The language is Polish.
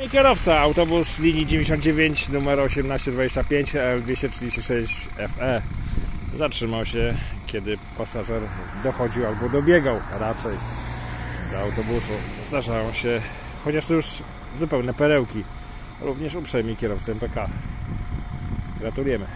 No I kierowca, autobus linii 99 numer 1825 L236 FE zatrzymał się, kiedy pasażer dochodził albo dobiegał raczej do autobusu. Zdarzają się, chociaż to już zupełne perełki, również uprzejmi kierowcy MPK. Gratulujemy.